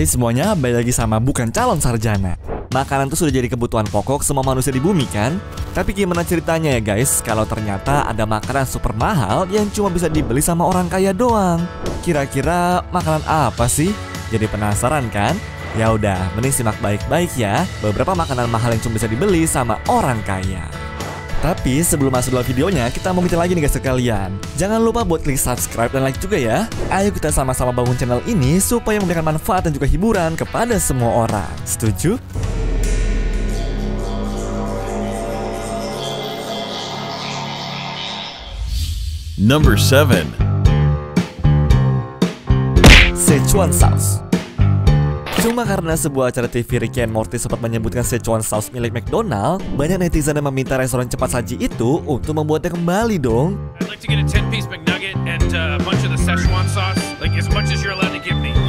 Hai semuanya, balik lagi sama bukan calon sarjana Makanan tuh sudah jadi kebutuhan pokok semua manusia di bumi kan? Tapi gimana ceritanya ya guys, kalau ternyata ada makanan super mahal yang cuma bisa dibeli sama orang kaya doang Kira-kira makanan apa sih? Jadi penasaran kan? Ya udah, mending simak baik-baik ya Beberapa makanan mahal yang cuma bisa dibeli sama orang kaya tapi sebelum masuk dalam videonya, kita mau minta lagi nih guys sekalian. Jangan lupa buat klik subscribe dan like juga ya. Ayo kita sama-sama bangun channel ini supaya memberikan manfaat dan juga hiburan kepada semua orang. Setuju? Number 7. Szechuan Sauce Cuma karena sebuah acara TV Ricky and Morty sempat menyebutkan Szechuan Sauce milik McDonald, banyak netizen yang meminta restoran cepat saji itu untuk membuatnya kembali dong. I'd like to get a 10 piece McNugget and uh, a bunch of the Szechuan sauce, like as much as you're allowed to give me.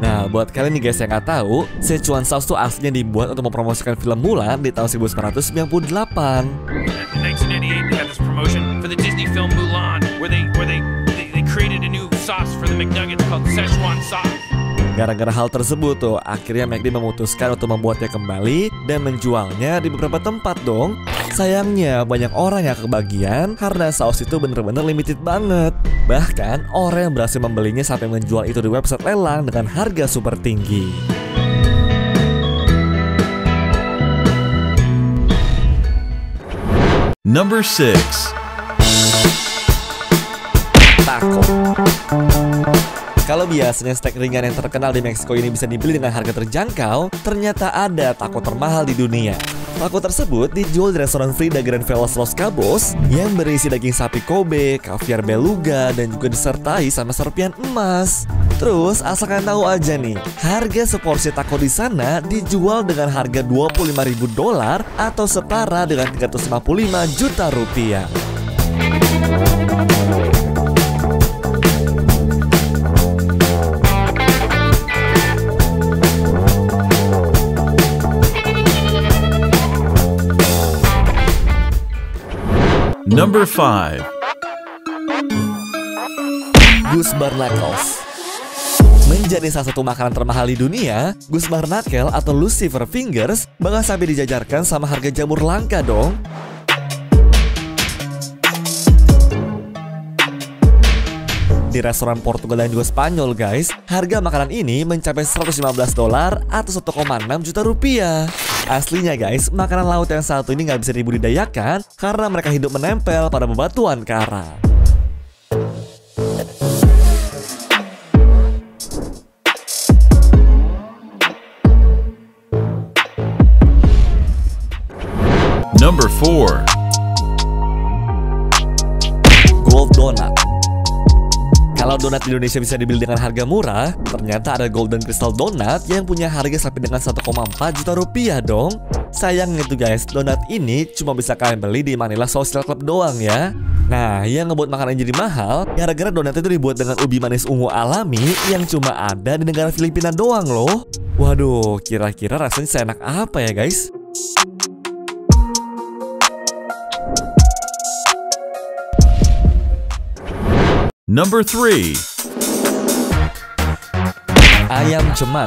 Nah, buat kalian nih guys yang nggak tahu, Szechuan Sauce tuh aslinya dibuat untuk mempromosikan film Mulan di tahun 1998. In 1998, they had this promotion for the Disney film Mulan, where they where they they, they created a new sauce for the McNuggets called Szechuan sauce. Gara-gara hal tersebut tuh, akhirnya McD memutuskan untuk membuatnya kembali dan menjualnya di beberapa tempat dong. Sayangnya banyak orang yang kebagian karena saus itu bener-bener limited banget. Bahkan orang yang berhasil membelinya sampai menjual itu di website lelang dengan harga super tinggi. Number 6. Kalau biasanya steak ringan yang terkenal di Meksiko ini bisa dibeli dengan harga terjangkau, ternyata ada taco termahal di dunia. Taco tersebut dijual di restoran Frida Grand Velas Los Cabos yang berisi daging sapi Kobe, kaviar beluga, dan juga disertai sama serpian emas. Terus, asalkan tahu aja nih, harga seporsi taco di sana dijual dengan harga 25.000 dolar atau setara dengan 355 juta rupiah. Number 5. Gus Barnacles Menjadi salah satu makanan termahal di dunia, Gus Barnacle atau Lucifer Fingers bakal sampai dijajarkan sama harga jamur langka dong. Di restoran Portugal dan juga Spanyol guys, harga makanan ini mencapai 115 dolar atau 1,6 juta rupiah. Aslinya guys, makanan laut yang satu ini nggak bisa dibudidayakan karena mereka hidup menempel pada bebatuan karang. Number 4. Gold Donut. Kalau donat di Indonesia bisa dibeli dengan harga murah, ternyata ada Golden Crystal Donut yang punya harga sampai dengan 1,4 juta rupiah dong. Sayangnya tuh guys, donat ini cuma bisa kalian beli di Manila Social Club doang ya. Nah, yang ngebuat makanan jadi mahal, gara-gara donat itu dibuat dengan ubi manis ungu alami yang cuma ada di negara Filipina doang loh. Waduh, kira-kira rasanya seenak apa ya guys? Number 3. Ayam ceman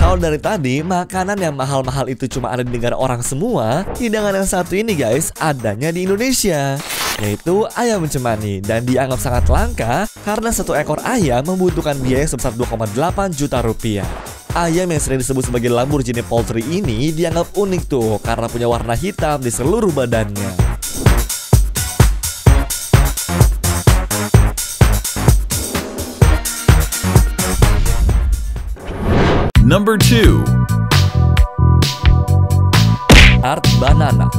Kalau dari tadi, makanan yang mahal-mahal itu cuma ada di negara orang semua Hidangan yang satu ini guys, adanya di Indonesia Yaitu ayam cemani Dan dianggap sangat langka Karena satu ekor ayam membutuhkan biaya sebesar 2,8 juta rupiah. Ayam yang sering disebut sebagai Lamborghini poultry ini dianggap unik tuh Karena punya warna hitam di seluruh badannya Number 2. Art Banana.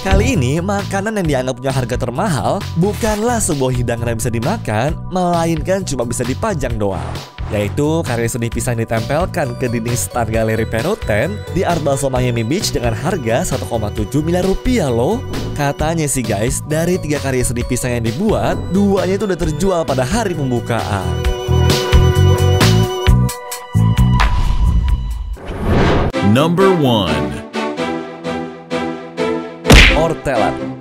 Kali ini, makanan yang dianggap punya harga termahal bukanlah sebuah hidangan yang bisa dimakan, melainkan cuma bisa dipajang doang. Yaitu karya seni pisang ditempelkan ke dinding stand galeri Peroten di Art Basel Miami Beach dengan harga 1,7 miliar rupiah loh. Katanya sih guys, dari tiga karya seni pisang yang dibuat, duanya itu udah terjual pada hari pembukaan. Number 1. Ortelan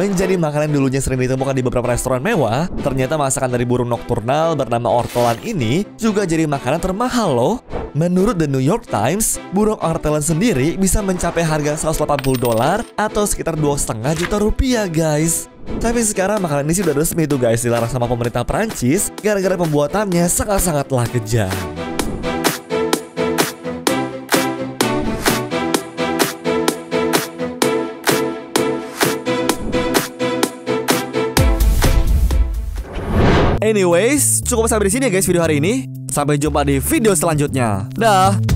menjadi makanan dulunya sering ditemukan di beberapa restoran mewah, ternyata masakan dari burung nokturnal bernama ortolan ini juga jadi makanan termahal loh. Menurut The New York Times, burung ortolan sendiri bisa mencapai harga 180 dolar atau sekitar 2,5 juta rupiah guys. Tapi sekarang makanan ini sudah resmi tuh guys dilarang sama pemerintah Prancis gara-gara pembuatannya sangat-sangatlah kejam. Anyways, cukup sampai di sini ya guys video hari ini. Sampai jumpa di video selanjutnya. Dah.